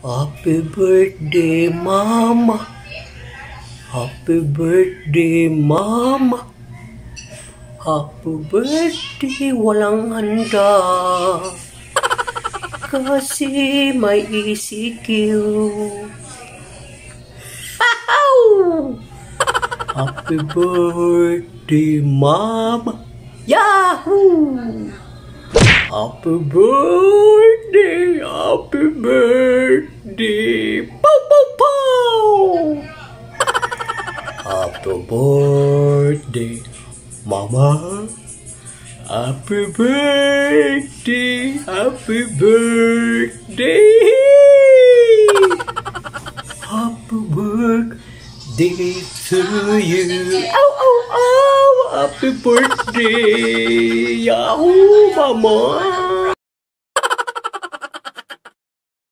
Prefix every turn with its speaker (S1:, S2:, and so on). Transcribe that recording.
S1: Happy birthday, Mama. Happy birthday, Mama. Happy birthday, walang handa. Kasi may ECQ. Happy birthday, Mama. Yahoo! Happy birthday, birthday. Pow, pow, pow. Happy birthday, Mama. Happy birthday, happy birthday. Happy birthday to you. Ow, ow, ow. Happy birthday. Yahoo, Mama.